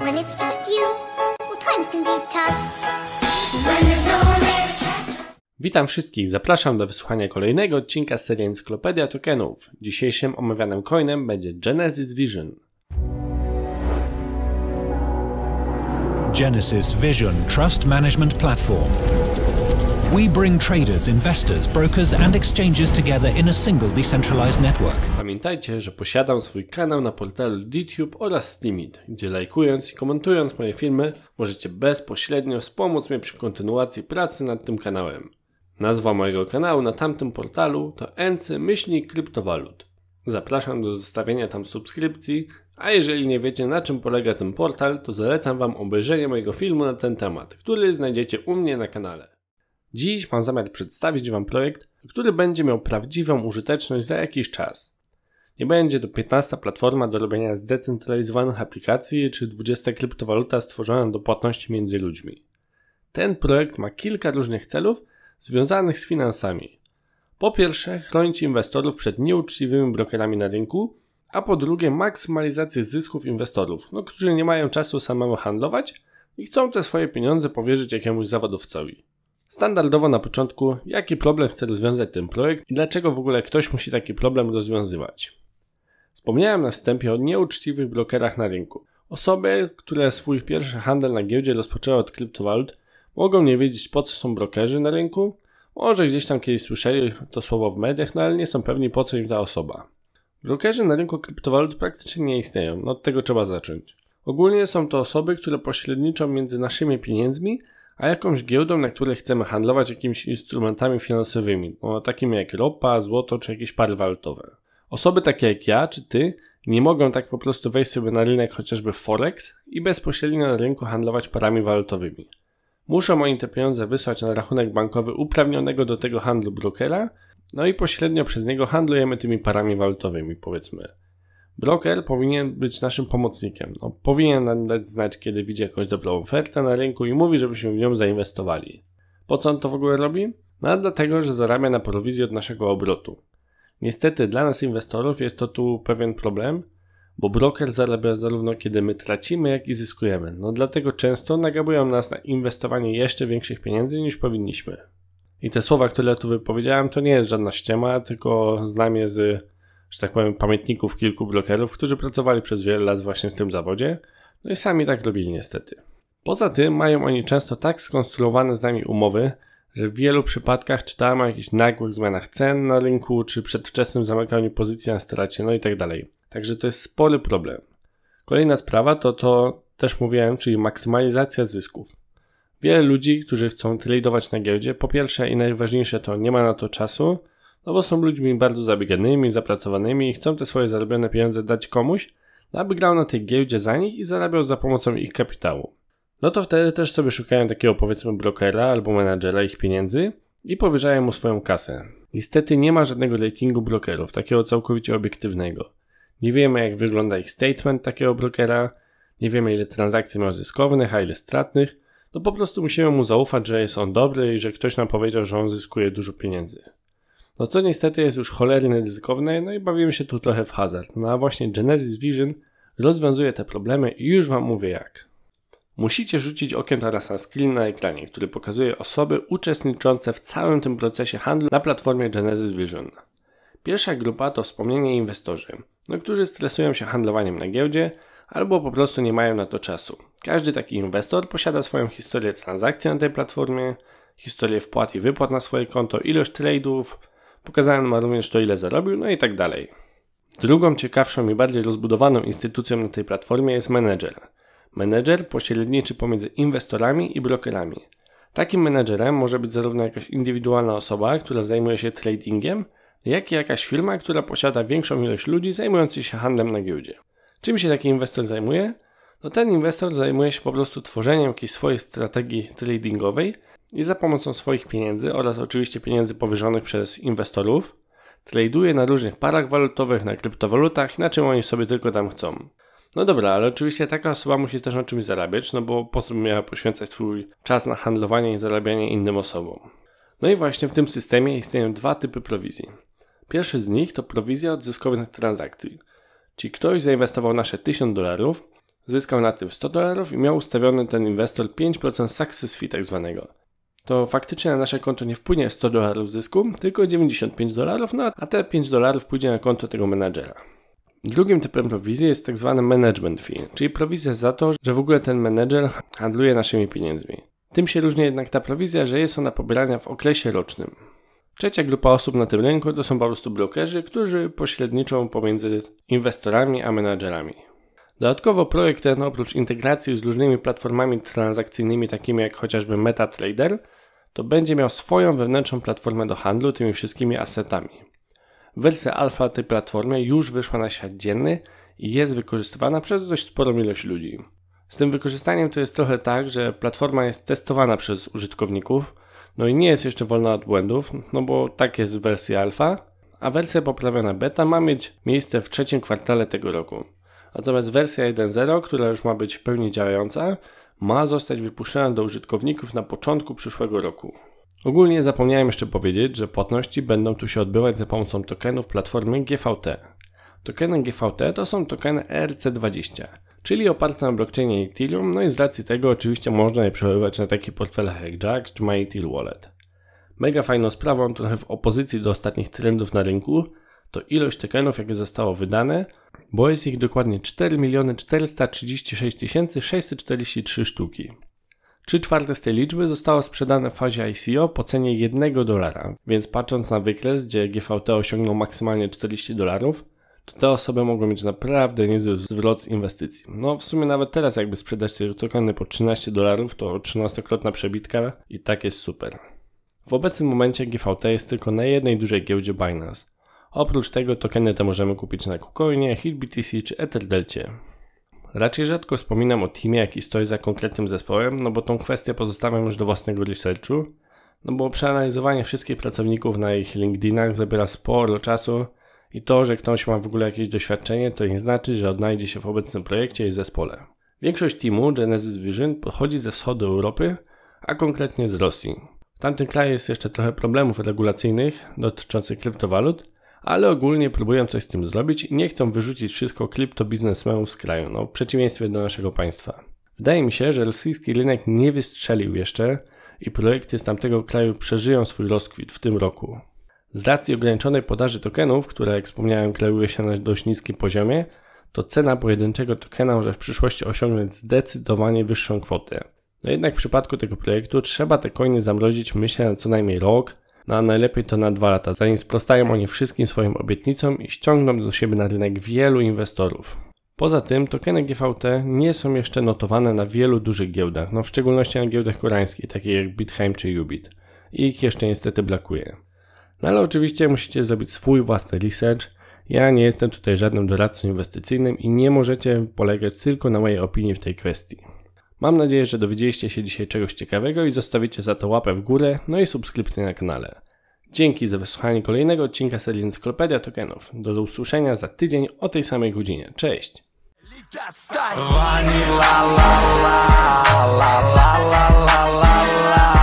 when it's just you, well, times can be tough. When there's no one there to catch. Witam wszystkich, zapraszam do wysłuchania kolejnego odcinka z serii Encyklopedia Tokenów. Dzisiejszym omawianym coinem będzie Genesis Vision. Genesis Vision Trust Management Platform. We bring traders, investors, brokers, and exchanges together in a single decentralized network. Pamiętajcie, że posiadam swój kanał na portalu DTube oraz Steemit, gdzie lajkując i komentując moje filmy możecie bezpośrednio wspomóc mnie przy kontynuacji pracy nad tym kanałem. Nazwa mojego kanału na tamtym portalu to Ency Myślnik Kryptowalut. Zapraszam do zostawienia tam subskrypcji, a jeżeli nie wiecie na czym polega ten portal, to zalecam Wam obejrzenie mojego filmu na ten temat, który znajdziecie u mnie na kanale. Dziś mam zamiar przedstawić Wam projekt, który będzie miał prawdziwą użyteczność za jakiś czas. Nie będzie to 15 platforma do robienia zdecentralizowanych aplikacji czy 20 kryptowaluta stworzona do płatności między ludźmi. Ten projekt ma kilka różnych celów związanych z finansami. Po pierwsze, chronić inwestorów przed nieuczciwymi brokerami na rynku, a po drugie, maksymalizację zysków inwestorów, no, którzy nie mają czasu samemu handlować i chcą te swoje pieniądze powierzyć jakiemuś zawodowcowi. Standardowo na początku, jaki problem chce rozwiązać ten projekt i dlaczego w ogóle ktoś musi taki problem rozwiązywać. Wspomniałem na wstępie o nieuczciwych brokerach na rynku. Osoby, które swój pierwszy handel na giełdzie rozpoczęły od kryptowalut, mogą nie wiedzieć po co są brokerzy na rynku, może gdzieś tam kiedyś słyszeli to słowo w mediach, no ale nie są pewni po co im ta osoba. Brokerzy na rynku kryptowalut praktycznie nie istnieją, no od tego trzeba zacząć. Ogólnie są to osoby, które pośredniczą między naszymi pieniędzmi, a jakąś giełdą, na której chcemy handlować jakimiś instrumentami finansowymi, no, takimi jak ropa, złoto czy jakieś pary walutowe. Osoby takie jak ja czy ty nie mogą tak po prostu wejść sobie na rynek chociażby Forex i bezpośrednio na rynku handlować parami walutowymi. Muszą oni te pieniądze wysłać na rachunek bankowy uprawnionego do tego handlu brokera, no i pośrednio przez niego handlujemy tymi parami walutowymi, powiedzmy. Broker powinien być naszym pomocnikiem. No, powinien nam dać znać, kiedy widzi jakąś dobrą ofertę na rynku i mówi, żebyśmy w nią zainwestowali. Po co on to w ogóle robi? No dlatego, że zarabia na prowizji od naszego obrotu. Niestety dla nas inwestorów jest to tu pewien problem, bo broker zarabia zarówno kiedy my tracimy, jak i zyskujemy. No dlatego często nagabują nas na inwestowanie jeszcze większych pieniędzy niż powinniśmy. I te słowa, które tu wypowiedziałem, to nie jest żadna ściema, tylko znamie z, że tak powiem, pamiętników kilku brokerów, którzy pracowali przez wiele lat właśnie w tym zawodzie, no i sami tak robili niestety. Poza tym mają oni często tak skonstruowane z nami umowy, że w wielu przypadkach czytałem o jakichś nagłych zmianach cen na rynku, czy przedwczesnym zamykaniu pozycji na stracie, no i tak dalej. Także to jest spory problem. Kolejna sprawa to to też mówiłem, czyli maksymalizacja zysków. Wiele ludzi, którzy chcą tradować na giełdzie, po pierwsze i najważniejsze to nie ma na to czasu, no bo są ludźmi bardzo zabieganymi, zapracowanymi i chcą te swoje zarobione pieniądze dać komuś, aby grał na tej giełdzie za nich i zarabiał za pomocą ich kapitału. No to wtedy też sobie szukają takiego powiedzmy brokera albo menadżera ich pieniędzy i powierzają mu swoją kasę. Niestety nie ma żadnego ratingu brokerów, takiego całkowicie obiektywnego. Nie wiemy jak wygląda ich statement takiego brokera, nie wiemy ile transakcji ma zyskownych, a ile stratnych, no po prostu musimy mu zaufać, że jest on dobry i że ktoś nam powiedział, że on zyskuje dużo pieniędzy. No to niestety jest już cholernie ryzykowne, no i bawimy się tu trochę w hazard. No a właśnie Genesis Vision rozwiązuje te problemy i już Wam mówię jak. Musicie rzucić okiem teraz na screen na ekranie, który pokazuje osoby uczestniczące w całym tym procesie handlu na platformie Genesis Vision. Pierwsza grupa to wspomnienie inwestorzy, no, którzy stresują się handlowaniem na giełdzie albo po prostu nie mają na to czasu. Każdy taki inwestor posiada swoją historię transakcji na tej platformie, historię wpłat i wypłat na swoje konto, ilość trade'ów, pokazane ma również to ile zarobił, no i tak dalej. Drugą ciekawszą i bardziej rozbudowaną instytucją na tej platformie jest menedżer. Menedżer pośredniczy pomiędzy inwestorami i brokerami. Takim menedżerem może być zarówno jakaś indywidualna osoba, która zajmuje się tradingiem, jak i jakaś firma, która posiada większą ilość ludzi zajmujących się handlem na giełdzie. Czym się taki inwestor zajmuje? No ten inwestor zajmuje się po prostu tworzeniem jakiejś swojej strategii tradingowej i za pomocą swoich pieniędzy oraz oczywiście pieniędzy powierzonych przez inwestorów traduje na różnych parach walutowych, na kryptowalutach, na czym oni sobie tylko tam chcą. No dobra, ale oczywiście taka osoba musi też na czymś zarabiać, no bo po co miała poświęcać swój czas na handlowanie i zarabianie innym osobom. No i właśnie w tym systemie istnieją dwa typy prowizji. Pierwszy z nich to prowizja od zyskownych transakcji. Czyli ktoś zainwestował nasze 1000 dolarów, Zyskał na tym 100 dolarów i miał ustawiony ten inwestor 5% success fee tak zwanego. To faktycznie na nasze konto nie wpłynie 100 dolarów zysku, tylko 95 dolarów, no a te 5 dolarów pójdzie na konto tego menadżera. Drugim typem prowizji jest tak zwany management fee, czyli prowizja za to, że w ogóle ten menedżer handluje naszymi pieniędzmi. Tym się różni jednak ta prowizja, że jest ona pobierana w okresie rocznym. Trzecia grupa osób na tym rynku to są po prostu brokerzy, którzy pośredniczą pomiędzy inwestorami a menadżerami. Dodatkowo projekt ten oprócz integracji z różnymi platformami transakcyjnymi takimi jak chociażby MetaTrader, to będzie miał swoją wewnętrzną platformę do handlu tymi wszystkimi assetami. Wersja alfa tej platformy już wyszła na świat dzienny i jest wykorzystywana przez dość sporą ilość ludzi. Z tym wykorzystaniem to jest trochę tak, że platforma jest testowana przez użytkowników, no i nie jest jeszcze wolna od błędów, no bo tak jest w wersji alfa, a wersja poprawiona beta ma mieć miejsce w trzecim kwartale tego roku. Natomiast wersja 1.0, która już ma być w pełni działająca, ma zostać wypuszczona do użytkowników na początku przyszłego roku. Ogólnie zapomniałem jeszcze powiedzieć, że płatności będą tu się odbywać za pomocą tokenów platformy GVT. Tokeny GVT to są tokeny ERC20, czyli oparte na blockchainie Ethereum, no i z racji tego oczywiście można je przechowywać na takich portfelach jak Jax czy MyEther Wallet. Mega fajną sprawą, trochę w opozycji do ostatnich trendów na rynku, to ilość tokenów, jakie zostało wydane, bo jest ich dokładnie 4 436 643 sztuki. 3 czwarte z tej liczby zostało sprzedane w fazie ICO po cenie 1 dolara, więc patrząc na wykres, gdzie GVT osiągnął maksymalnie 40 dolarów, to te osoby mogą mieć naprawdę niezły zwrot z inwestycji. No w sumie nawet teraz jakby sprzedać te tokeny po 13 dolarów, to 13-krotna przebitka i tak jest super. W obecnym momencie GVT jest tylko na jednej dużej giełdzie Binance. Oprócz tego tokeny te możemy kupić na KuCoinie, HitBTC czy EtherDelcie. Raczej rzadko wspominam o teamie, jaki stoi za konkretnym zespołem, no bo tą kwestię pozostawiam już do własnego researchu, no bo przeanalizowanie wszystkich pracowników na ich LinkedInach zabiera sporo czasu i to, że ktoś ma w ogóle jakieś doświadczenie, to nie znaczy, że odnajdzie się w obecnym projekcie i zespole. Większość teamu Genesis Vision pochodzi ze wschodu Europy, a konkretnie z Rosji. W tamtym kraju jest jeszcze trochę problemów regulacyjnych dotyczących kryptowalut, ale ogólnie próbują coś z tym zrobić i nie chcą wyrzucić wszystko kryptobiznesmenów z kraju, no w przeciwieństwie do naszego państwa. Wydaje mi się, że rosyjski rynek nie wystrzelił jeszcze i projekty z tamtego kraju przeżyją swój rozkwit w tym roku. Z racji ograniczonej podaży tokenów, które jak wspomniałem kreuje się na dość niskim poziomie, to cena pojedynczego tokena może w przyszłości osiągnąć zdecydowanie wyższą kwotę. No jednak w przypadku tego projektu trzeba te coiny zamrozić myślę na co najmniej rok, no a najlepiej to na dwa lata, zanim sprostają oni wszystkim swoim obietnicom i ściągną do siebie na rynek wielu inwestorów. Poza tym tokeny GVT nie są jeszcze notowane na wielu dużych giełdach, no w szczególności na giełdach koreańskich, takich jak Bitheim czy Ubit. I ich jeszcze niestety brakuje. No ale oczywiście musicie zrobić swój własny research. Ja nie jestem tutaj żadnym doradcą inwestycyjnym i nie możecie polegać tylko na mojej opinii w tej kwestii. Mam nadzieję, że dowiedzieliście się dzisiaj czegoś ciekawego i zostawicie za to łapę w górę, no i subskrypcję na kanale. Dzięki za wysłuchanie kolejnego odcinka serii Encyklopedia Tokenów. Do usłyszenia za tydzień o tej samej godzinie. Cześć! Vanilla, la, la, la, la, la, la.